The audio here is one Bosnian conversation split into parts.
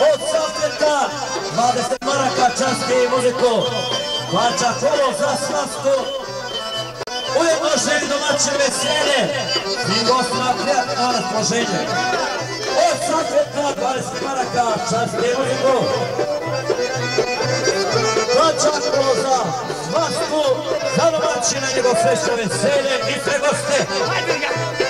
od Sapreta, mlade se Maraka, časke muziko, plaća kolo za Slavsko, ujedno želi domaće veselje, i gostima prijatno raspoženje. Od Sapreta, mlade se Maraka, časke i muziko, plaća kolo za Slavsko, za domaće na njegov sveće veselje i goste. Hajde ga!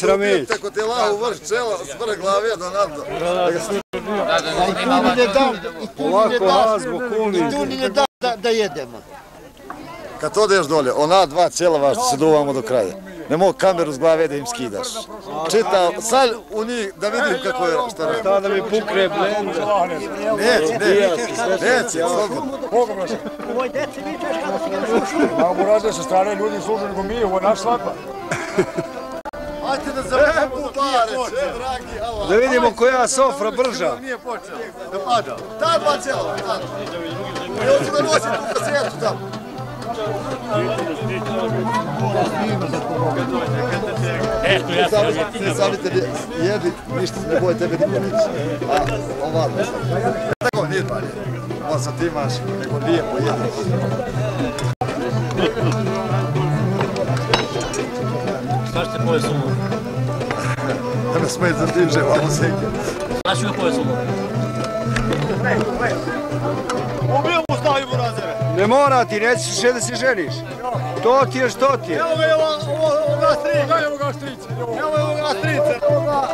Sramić. Tako te lavu vrš čela, smrh glave do nadno. Polako, Hazbo, kumi. Tu ni ne da, da, da jedemo. Kad odeš dolje, ona dva cijela vaš se duvamo do kraja. Ne mogu kameru s glave da im skidaš. Čitam, sad u njih da vidim kako je šta radi. Šta da mi pukne blenda. Neće, neće, neće, slobodno. Ovoj deci vi češ kada si ga slušao. Malo mu razne sa strane ljudi služu nego mi, ovo je naš svadba. Če, dragi, alo. Da vidimo koja sofra brža. Nije počeo, da pada. Ta dva cijela, ta. I hoću da nosim tu kasetu tamo. Eto, ja sam Ti sami tebi jedi, ništa ne boje tebe niko neće. A, ovako. Tako, nije pare. Ovo sam ti imaš, nego nije pojedi. Šta ćete poje sumu? Smije za tim že, ovo seke. Šta ću ga poje sumu? Ne mora ti, reći še da se ženiš. To ti je što ti je. Evo ga, evo ga strica, evo ga strica. Evo evo ga strica, evo ga.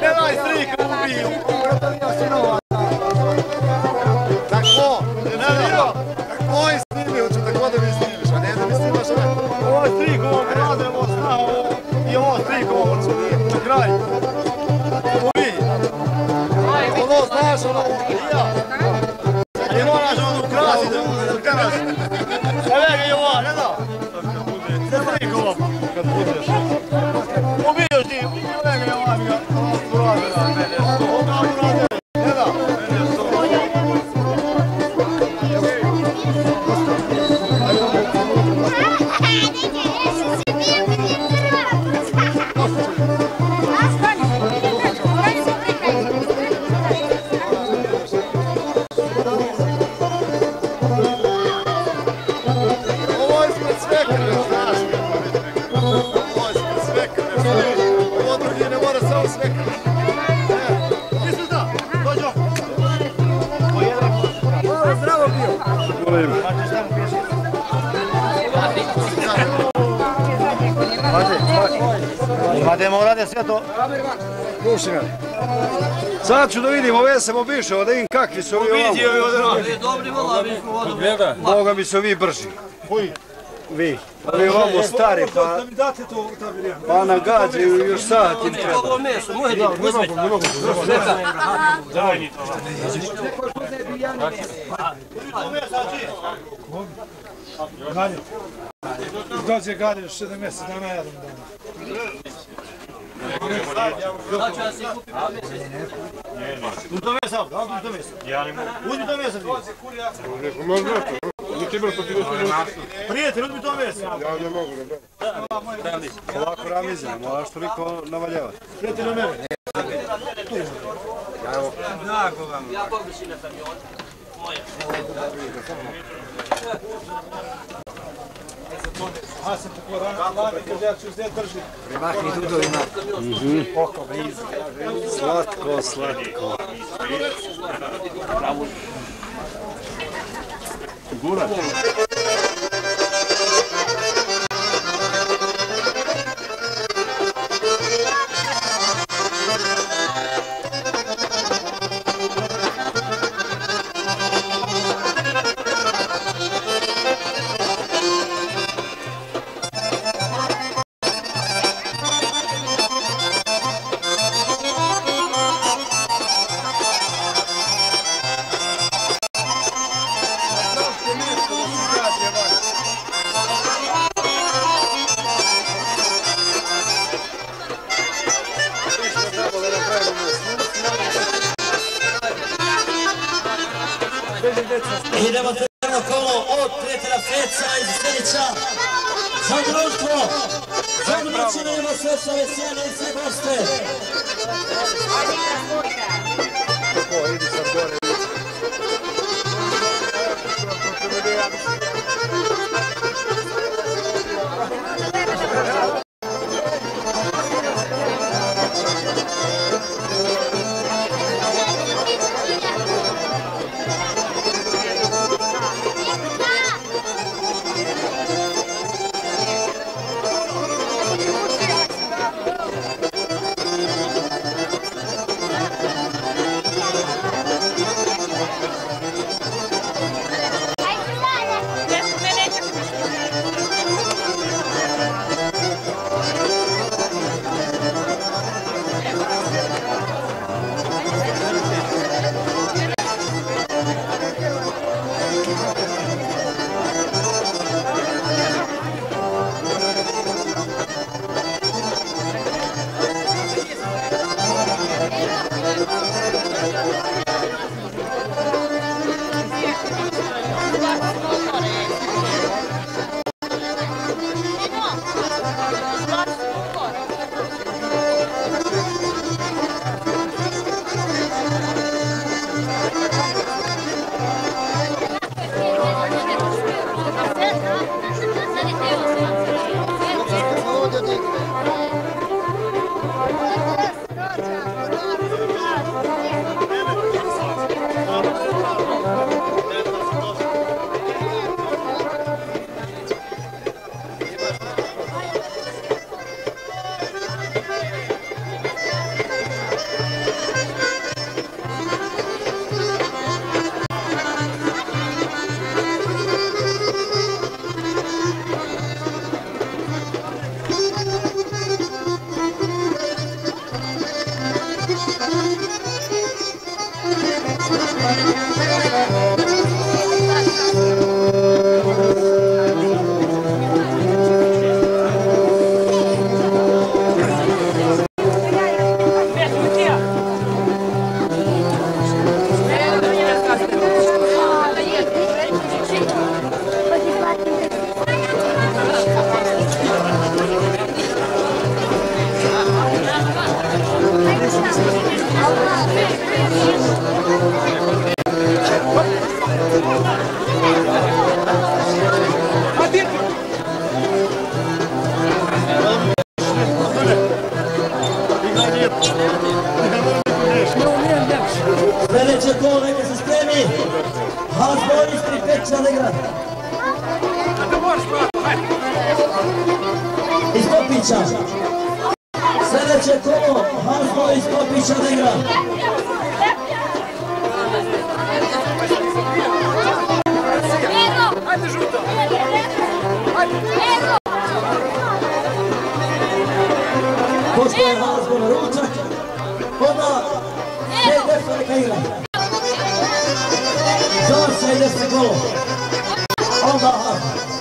Ne daj strika, ubiju. Mora da, sve to. Me. Sad ću da vidim, ove sam obišao, da vidim kakvi su ovi ovamo. Dobri vola, mi smo vodu. Boga mi su vi brži. Koji? Vi. Ovi ovamo stari, pa, mi date to tabirija. pa nagađaju još sat im treba. Ovo meso, Muhedin, uzmi. Ganje. Dođe ganje još 7 mjeseci dana jedan dana. Znači, ja si kupim Uzmi to mesa, da uzmi to mesa. Ja ne mogu. Uzmi to mesa. Prijatelj, uzmi to mesa. Ovako ramizam, moraš toliko navaljavati. Prijatelj na mene. Ja pobiši na kamion. A se tako lani, kaže ja ću zdje držiti. Slatko, slatko. Segura. što je vas ručak, onda sve desno neka igra. Završaj desno golo, onda hazno.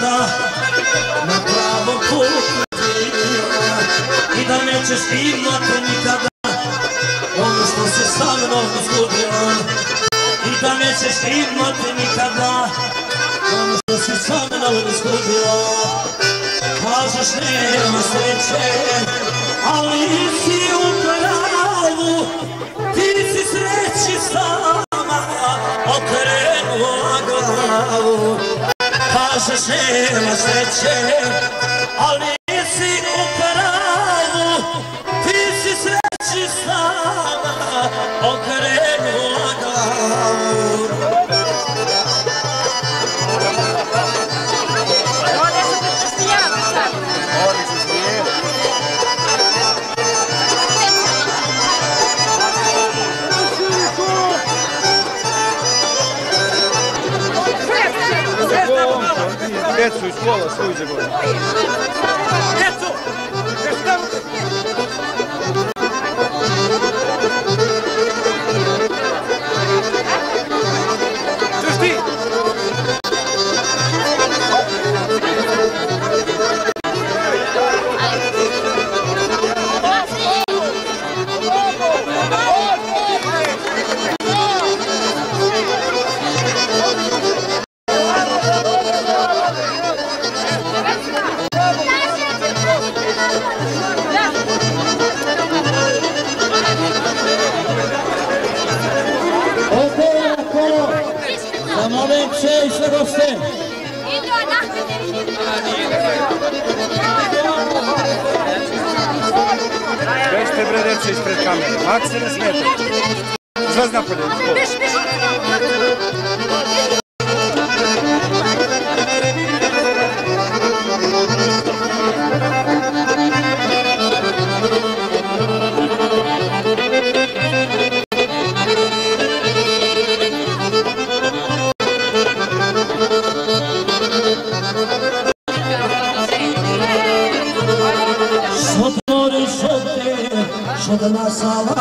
sada na pravom putu i da nećeš imati nikada. Ono što se stavno uzgubila i da nećeš imati nikada. Ono što se stavno uzgubila kažeš nema sreće ali si u pravu ti si sreći sama okrenula glavu. зачем, зачем голос, Луизи голос. вече ще го все. Бежте бре, деца, е изпред камера. Мак се не смете. Звездна поле. Беше, беше. Sala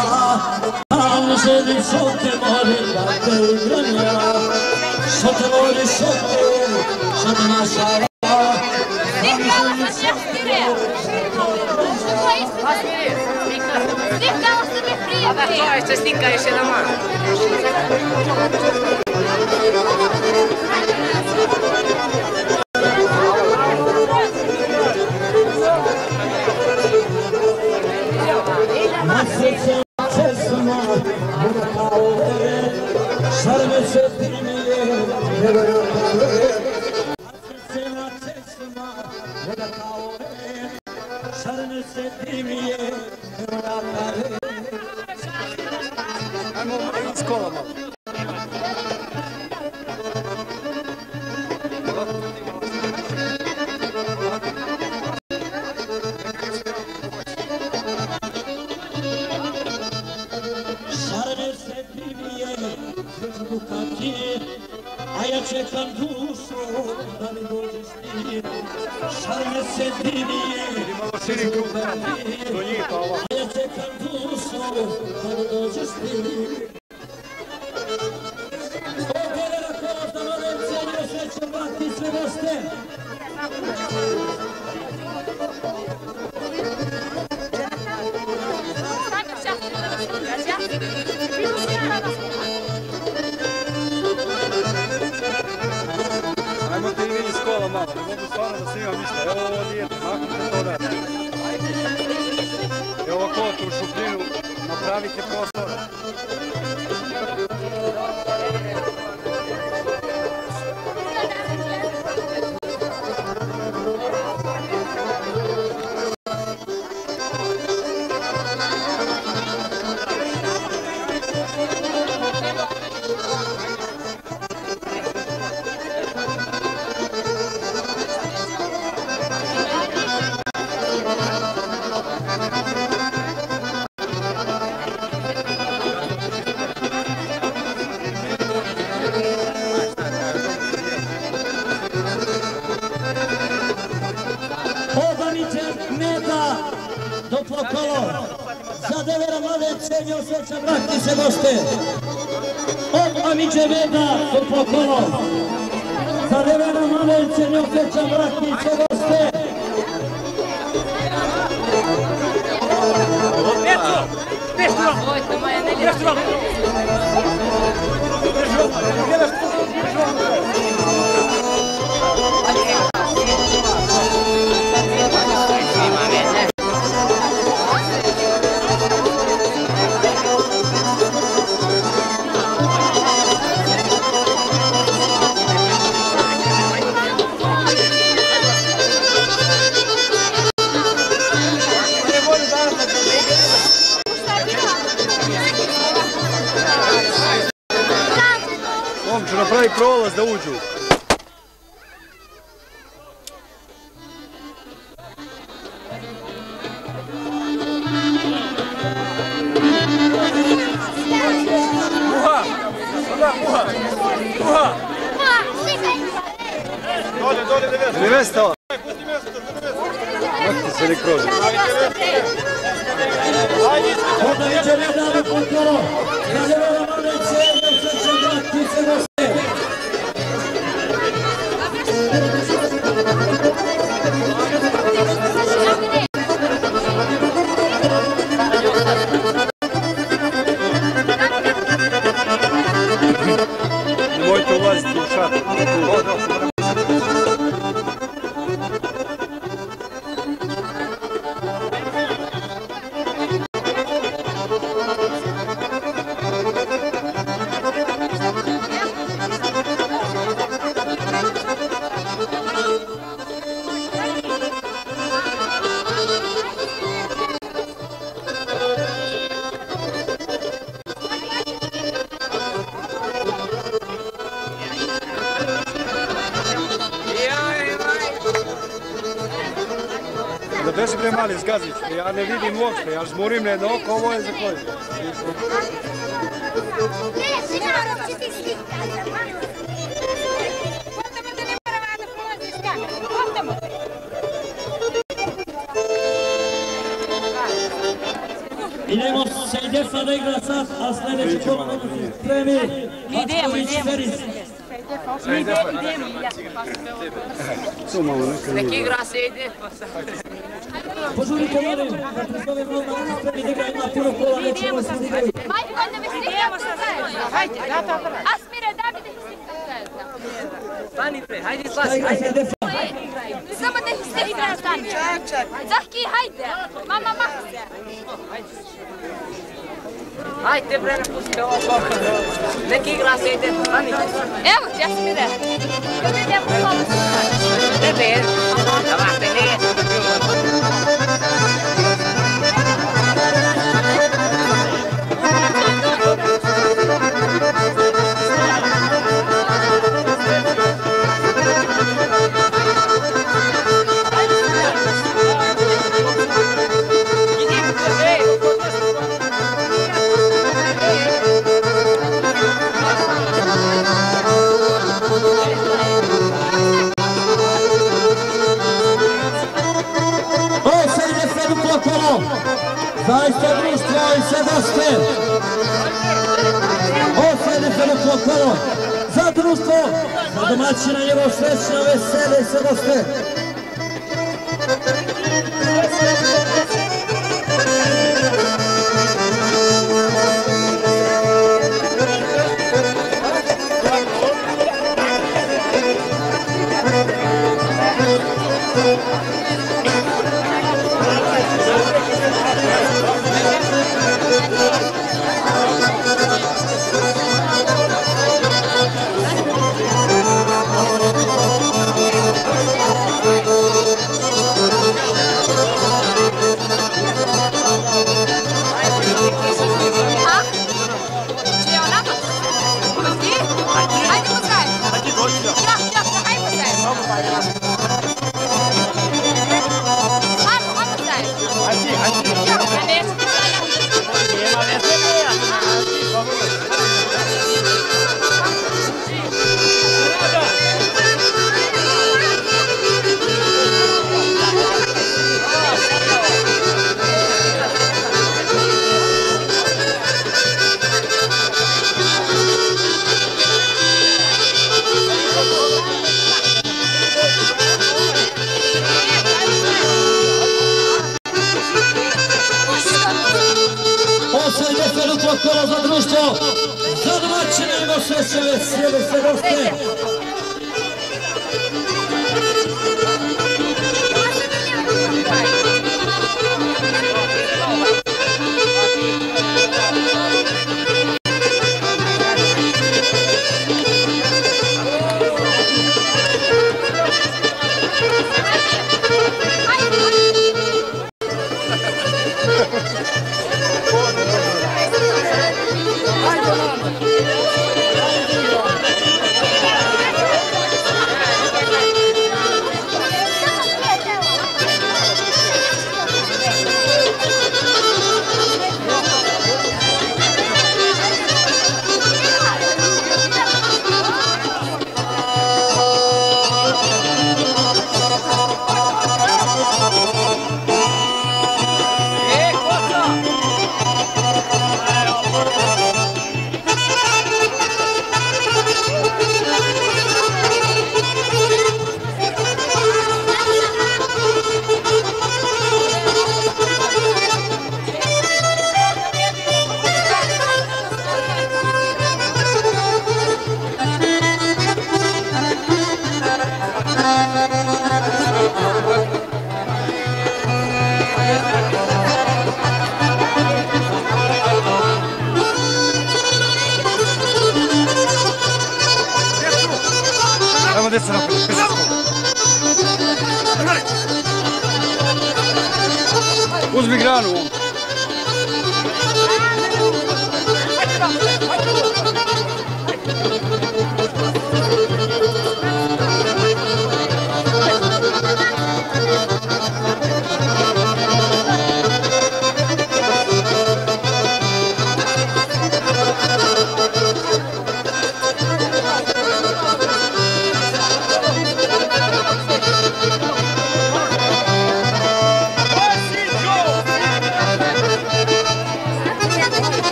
se malo širi kruga, do njih pa ova. Ja čekam tu slovu, kada dođeš ti. Pogleda na kolosno, molim se, još neće vrati sve goste. Thank you. zdravite prostora. agora aqui. Araújo. Govorim dok, ovo je za koju. Idemo Sejdefa da igra sad, a sljedeći komentar spremi Hačković Feris. Mi idemo, idemo, ja. Neki igra Sejdefa sad. Пожури комари, предоставим вам на успех, игра една пиво кола, вече може да играе. Майко, да ме снимаме се заедно. Хайде, да, това прави. Аз ми реда ми да ги снимам заедно. Бани, бре, хайде, сласи, хайде. Само да ги снимам заедно. Чак, чак. Захки, хайде. Мама, мах. Хайде, бре, не пусти ова колка, бре. Нека игра се иде, бани. Ево, тя си ми даде. Къде тя по-малко? Тебе е. Sad kolo. Za društvo, za domaćina njegovo srećno vesele i sve goste.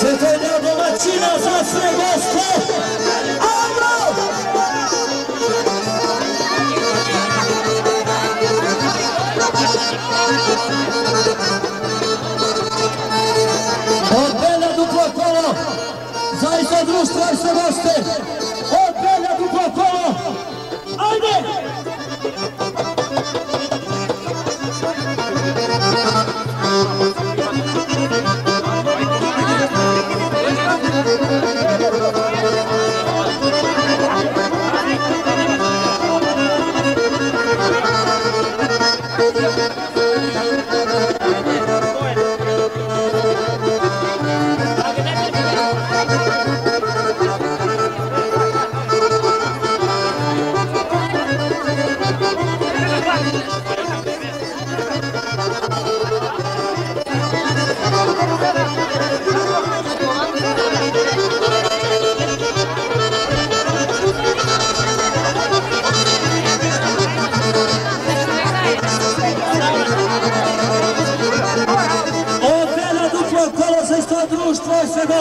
Se te ne domačina za sve goste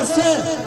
društvo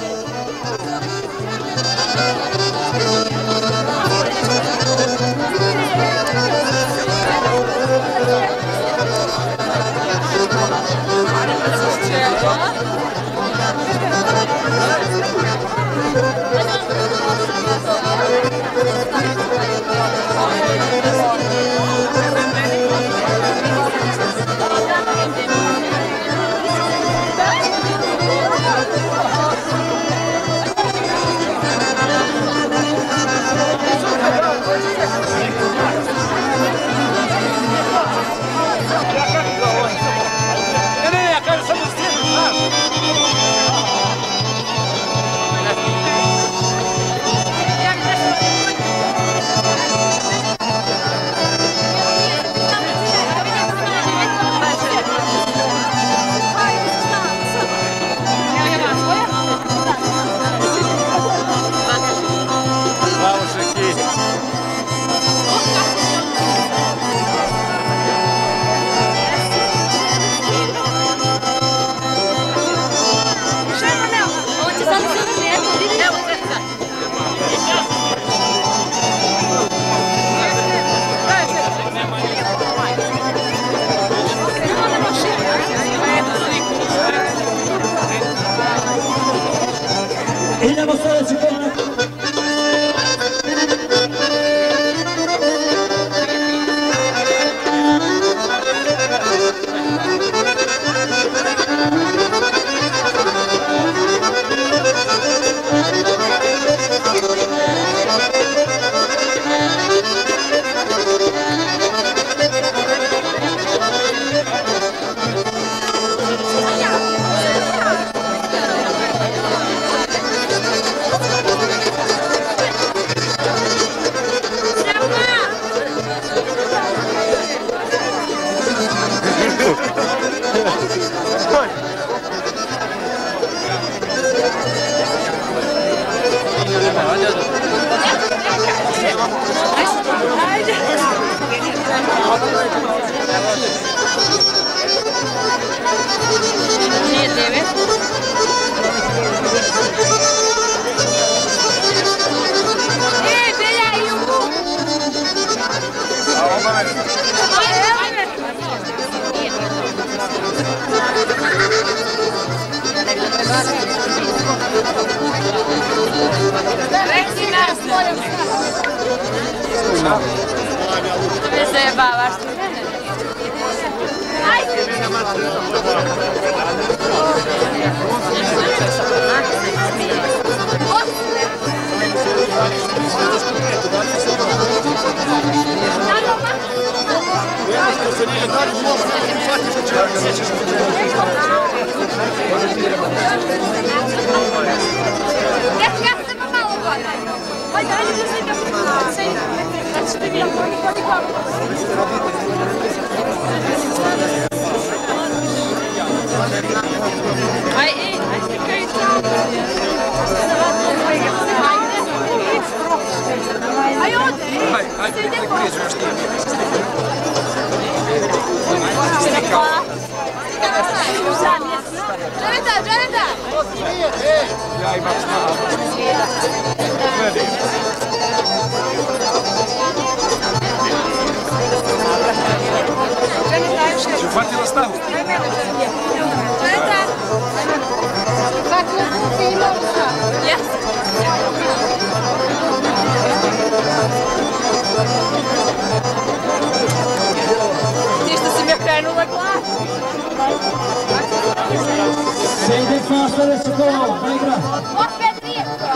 Sejde fasta da se to da igra. Opet rijetko.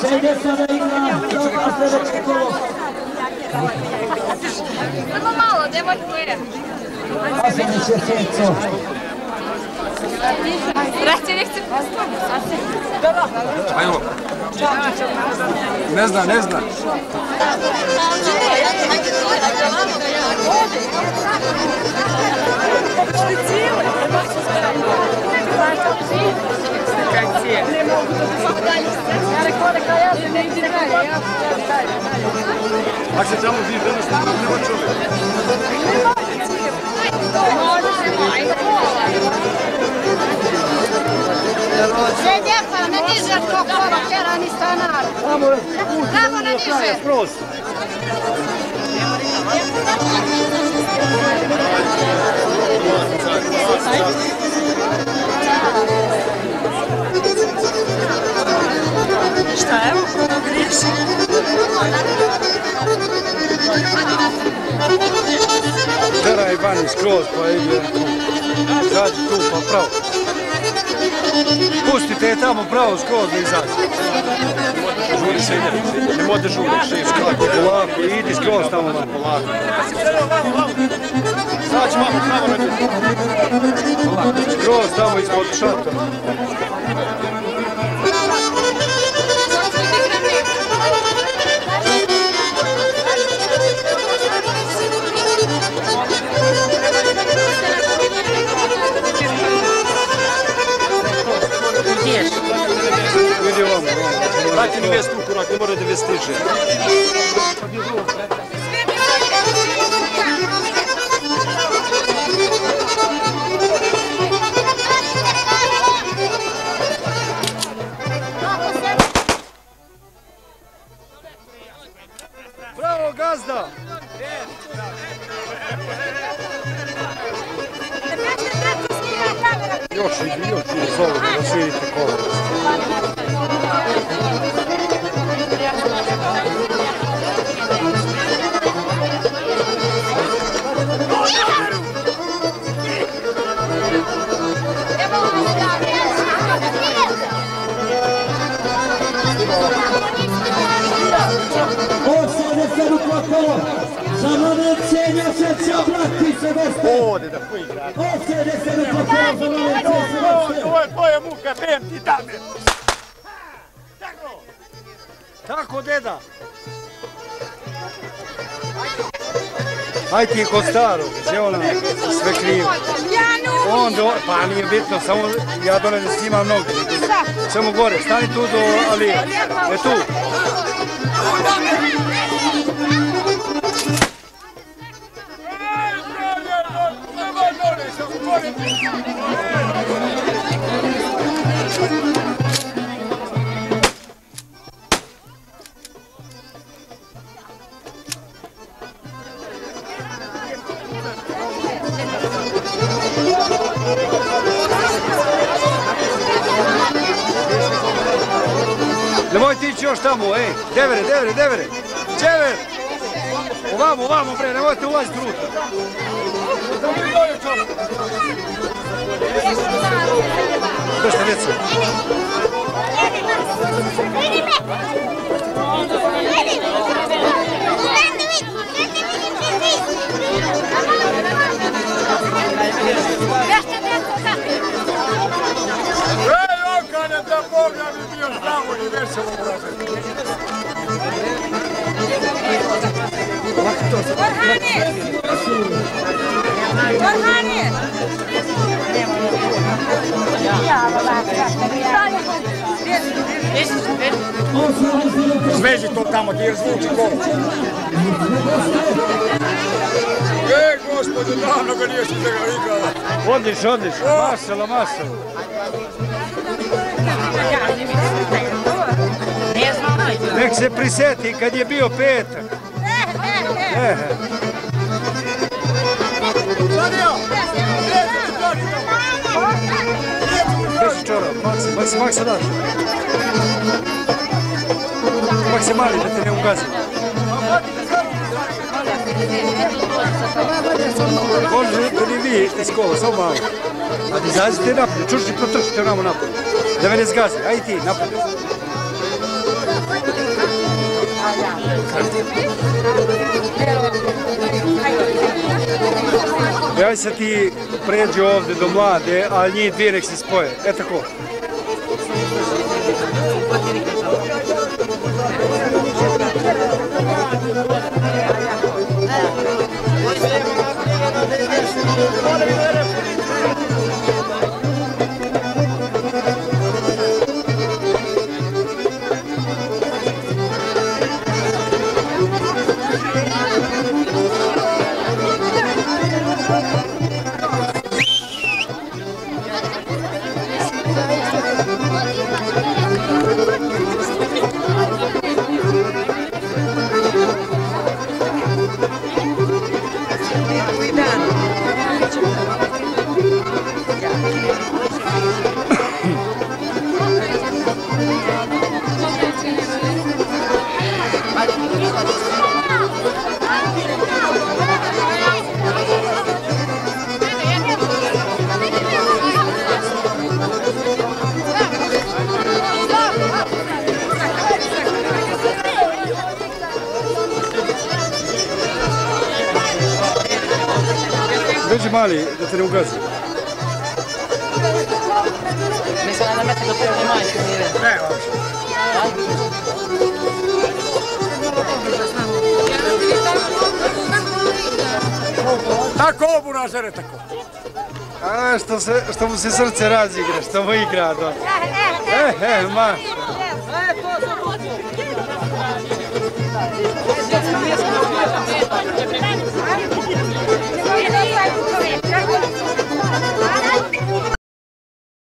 Sejde sada igra. Dobro, sljedeće kolo. Samo malo, nemoj klije. Pasanić je Senco. Treći nek se Ajmo. Ne zna, ne zna. Ako se tamo viš danas, nema čovjek. Sedjaka, ne dižeš kokora, kerani stanar. Kako ne dižeš? Skroz. Teraj vani skroz pa ide. Zađi tu pa pravo. Pustite je tamo pravo skroz da izađe. Žuri se ide. Ne mode žuri. Polako, idi skroz tamo van. Polako. Zađi malo pravo na Polako. Skroz tamo ispod šatora. Kod starog, gdje ona sve krivo. On do, pa nije bitno, samo ja dole ne snimam noge. Samo gore, stani tu do Alije. E tu. Nemojte ići još tamo, ej, devere, devere, devere, čever! Ovamo, ovamo, bre, nemojte ulaziti unutra. Gdje ste djeca? Ej, okane da Boga bi bio zdravo i veselo, brate. Orhane! Orhane! Sveži to tamo gdje zvuči gol. Ej, gospodu, davno ga nije što ga igrala. Odliš, odliš, masalo, masalo. Nek se priseti kad je bio petak. E, gdje si čorap? Maksi, Maksi, Maksi, daš. Maksi, mali, da te ne ugazi. Može da ni vi iz kola, samo malo. A ti zazite napolje, čušći protrčite namo napolje. Da me ne zgazi, aj ti napolje. Aj se ti pređi ovde do mlade, a njih dvije nek se spoje. E tako. Što, mu se srce razigra, što mu igra. Da. E, e, ma.